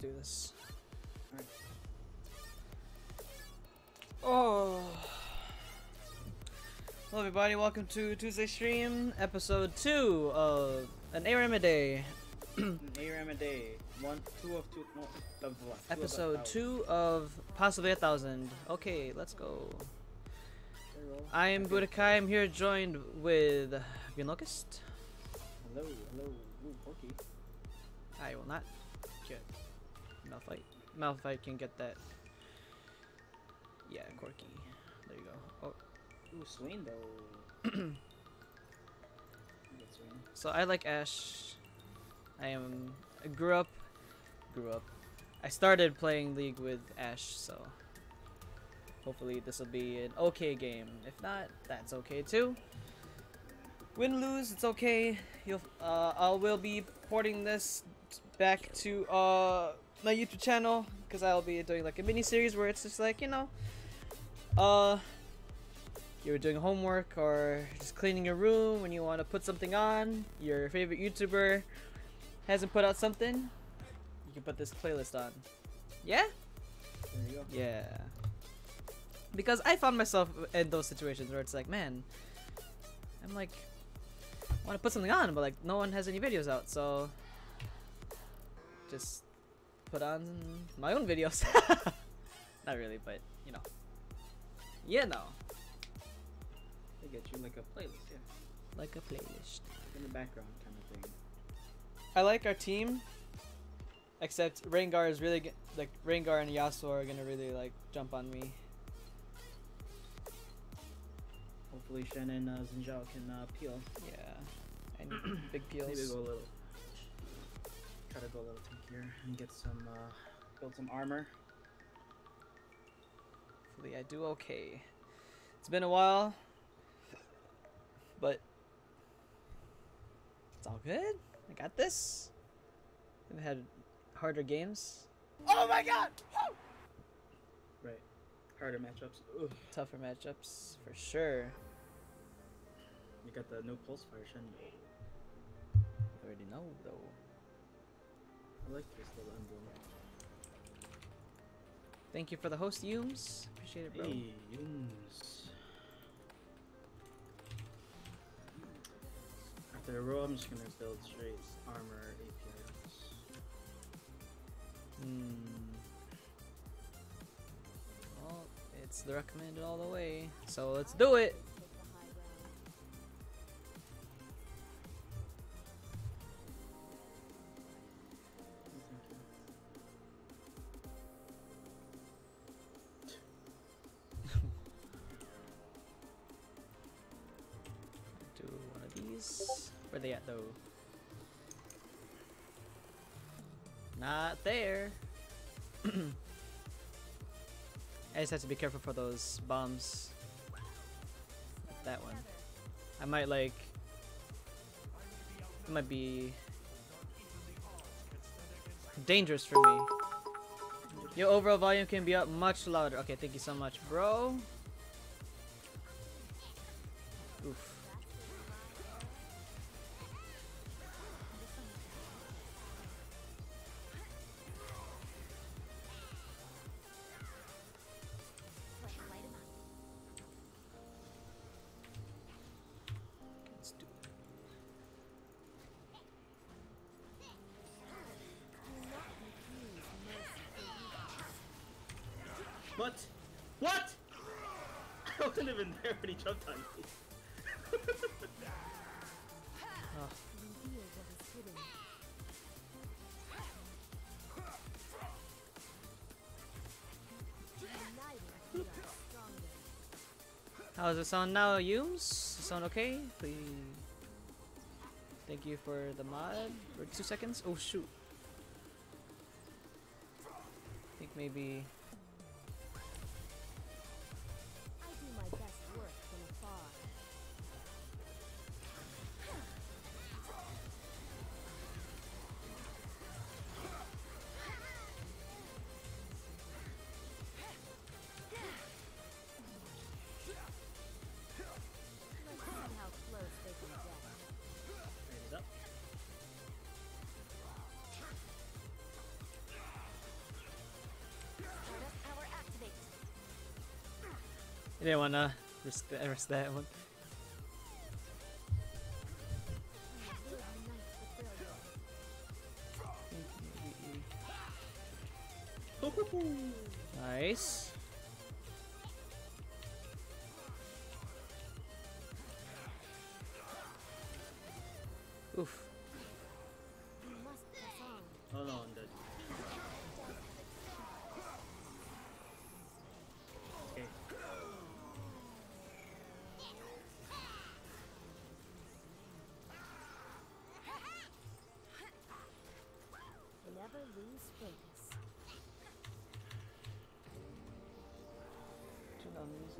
do this. Alright. Oh. Hello everybody, welcome to Tuesday stream, episode 2 of an ARAM a day. An ARAM a day. One, two of two. No, of what? Two Episode thousand. 2 of possibly a thousand. Okay, let's go. I am Okay. BuddhaKye, I'm here joined with Green Locust. Hello, hello. Ooh, Porky. I will not Malphite. Can get that. Yeah, Corki. There you go. Oh, Ooh, Swain though. You get Swain. So I like Ashe. I am I grew up grew up. I started playing League with Ashe, so hopefully this will be an okay game. If not, that's okay too. Win lose, it's okay. You'll uh I will be porting this back to uh my YouTube channel because I'll be doing like a mini series where it's just like, you know, uh you're doing homework or just cleaning your room when you want to put something on, your favorite YouTuber hasn't put out something, you can put this playlist on. Yeah? There you go. Yeah. Because I found myself in those situations where it's like, man, I'm like, I want to put something on, but like, no one has any videos out, so just put on my own videos. Not really, but you know. Yeah, no. They get you like a playlist, yeah. like a playlist. In the background kind of thing. I like our team, except Rengar is really g- like Rengar and Yasuo are gonna really like jump on me. Hopefully Shen and uh, Xin Zhao can uh, peel. Yeah, and big Maybe peels. go a little. Try to go a little tankier and get some, uh, build some armor. Hopefully, I do okay. It's been a while, but it's all good. I got this. I've had harder games, Oh my god! Right. Harder matchups. Ugh. tougher matchups for sure. You got the no Pulsefire Shen. I already know though. I like this little emblem. Thank you for the host, Yums. Appreciate it, bro. Hey, Yuns. After a roll, I'm just gonna build straight armor APIs. Hmm. Well, it's the recommended all the way. So let's do it. Where they at though? Not there. I just have to be careful for those bombs. That one. I might like. It might be dangerous for me. Your overall volume can be up much louder. Okay, thank you so much, bro. What? What? I wasn't even there when he jumped on me. Oh, how does it sound now, Yums? Sound okay? Please. Thank you for the mod. For two seconds. Oh shoot. I think maybe. You didn't wanna risk that, risk that one. Will ignite the brilliance. Nice.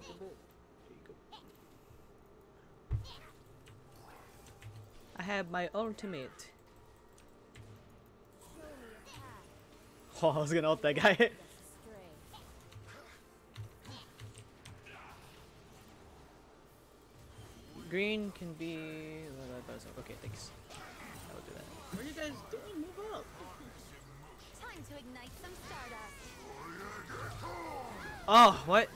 Turn down the music a bit. There you go. I have my ultimate. Show me a path. Oh, I was gonna ult that guy. Led us astray. Green can be. well, that does- Okay, thanks. I will do that. What are you guys doing? Move up. Time to ignite some stardust. Oh, what?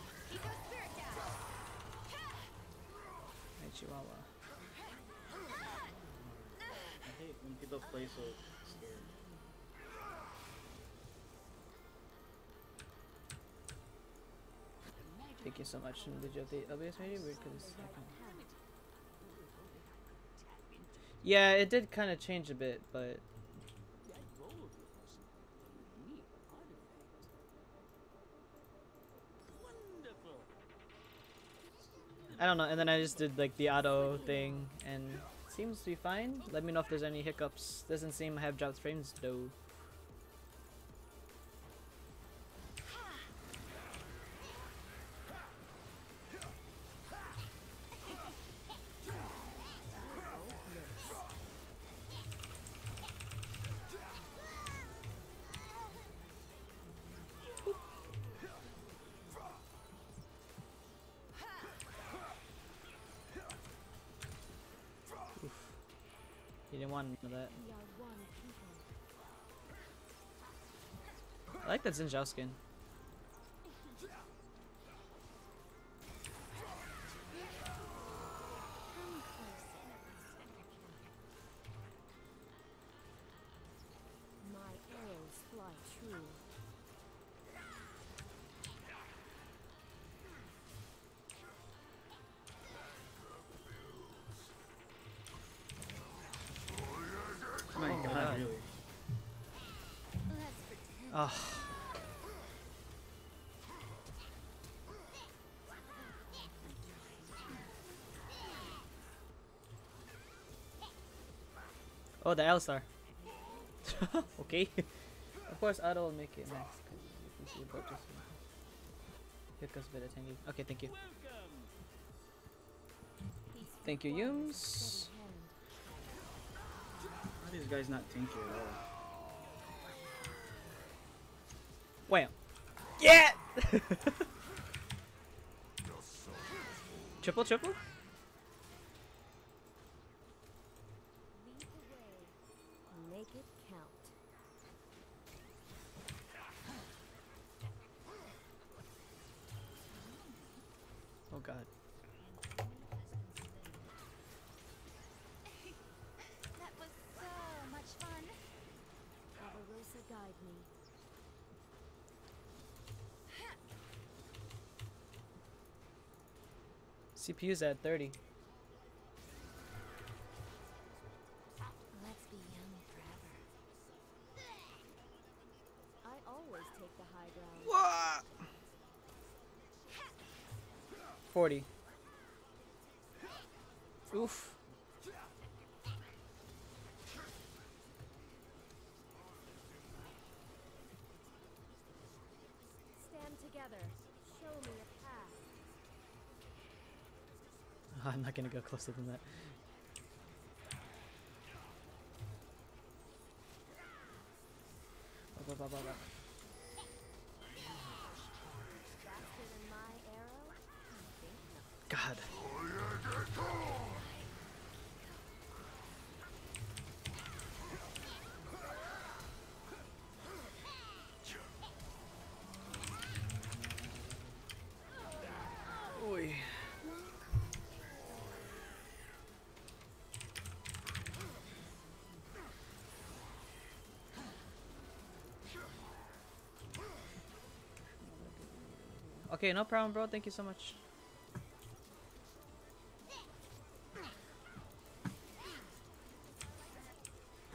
People play so scared. Thank you so much. Did you update OBS maybe? Weird 'cause Yeah, it did kind of change a bit, but I don't know. And then I just did like the auto thing, and seems to be fine. Let me know if there's any hiccups. Doesn't seem I have dropped frames though. You didn't want none of that. We are one people. I like that Xin Zhao skin. Let's. Oh. Oh, the L star. okay. of course, I don't make it if you. Okay, thank you. Thank you, Yums. are these guys not tanky at all? Wham! Yeah! triple, triple? Lead the way. Make it count. Oh god. That was so much fun. Barbarossa, guide me. CPU's at 30. Let's be young forever. I always take the high ground. 40. Oof. Not gonna go closer than that. Ba, ba, ba, ba, Okay, no problem, bro. Thank you so much.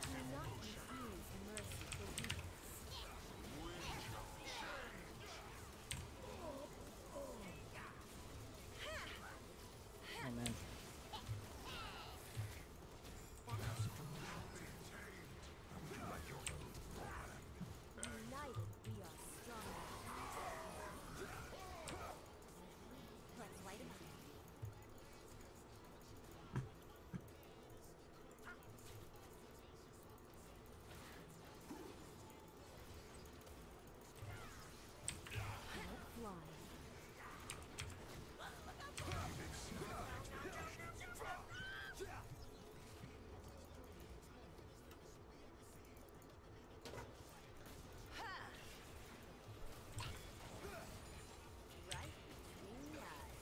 Do not confuse mercy for weakness. Oh man. United, we are stronger. Let's light it up. Fly. Right between the eyes.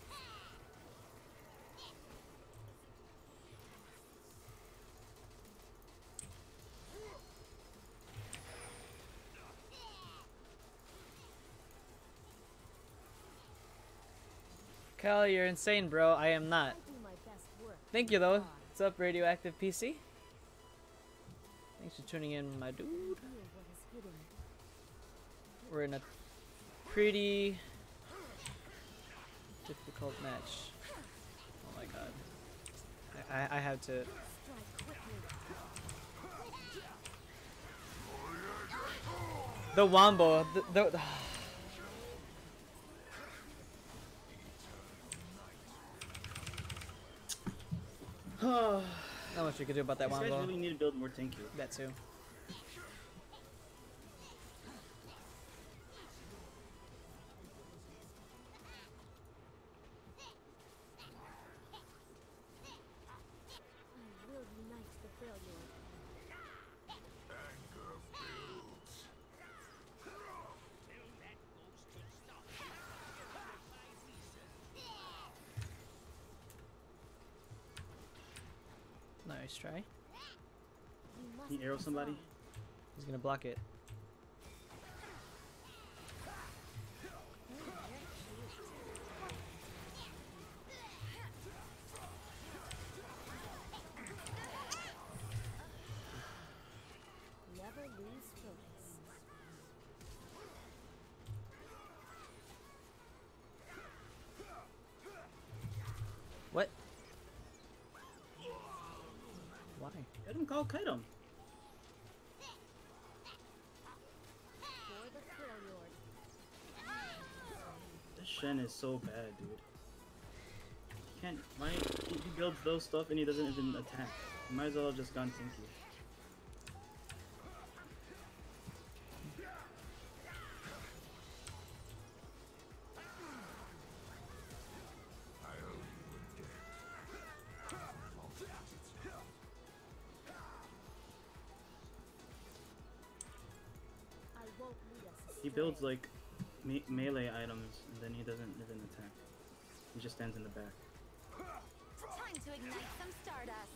Kyle, you're insane, bro. I am not. Thank you, though. What's up, Radioactive PC? Thanks for tuning in, my dude. We're in a pretty difficult match. Oh my god. I, I, I have to. The Wombo. The, the, not much we could do about that guys Wombo. really need to build more tanky. That too. Nice try. We must Can you arrow somebody? He's gonna block it. Oh, For the failure. This Shen is so bad, dude. He can't. Why? He, he builds those stuff and he doesn't even attack. He might as well have just gone tanky. He builds like me melee items and then he doesn't even attack. He just stands in the back. Time to ignite some stardust.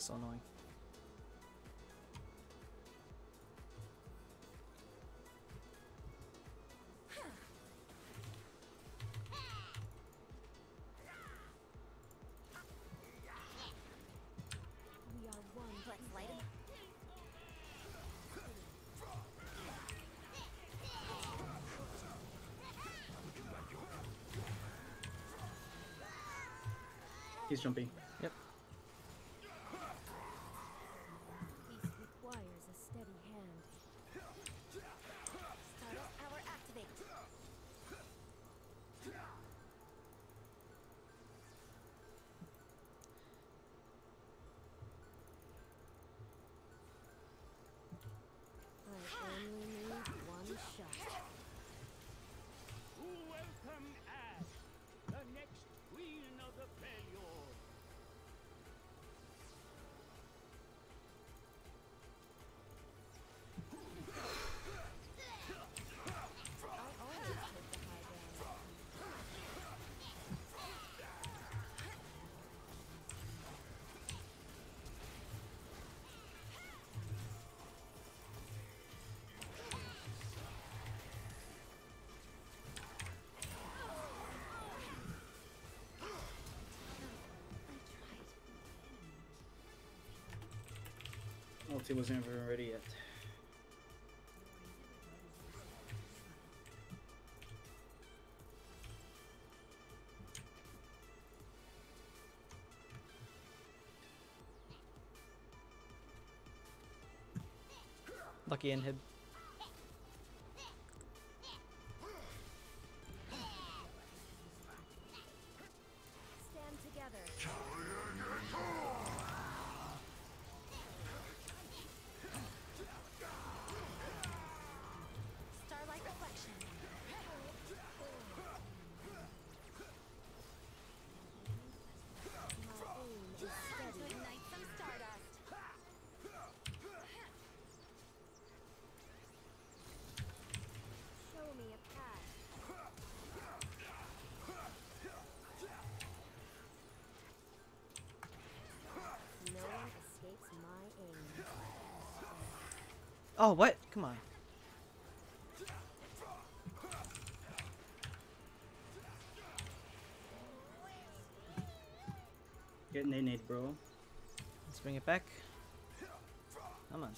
So annoying. He's jumping. Ulti wasn't even ready yet. Lucky inhib. Oh, what? Come on. Get nade, bro. Let's bring it back. Come on.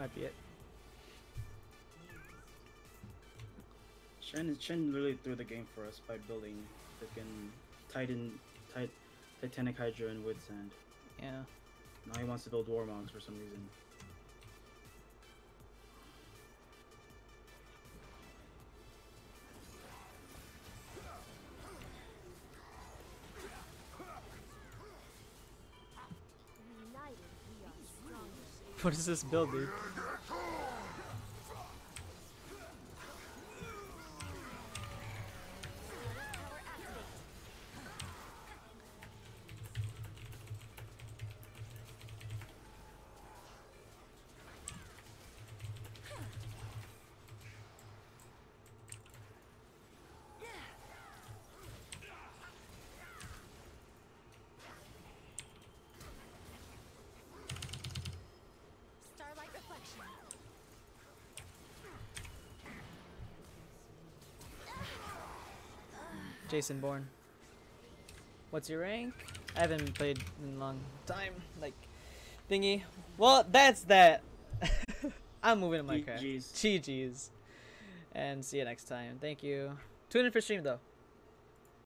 Might be it. Shen, Shen really threw the game for us by building freaking Titan, tit, Titanic Hydra and Wit's End. Yeah. Now he wants to build Warmog's for some reason. United, we are stronger. What is this build, dude? Jason Bourne. What's your rank? I haven't played in a long time. Like, thingy. Well, that's that. I'm moving to Minecraft. GG's. GG's. And see you next time. Thank you. Tune in for stream though.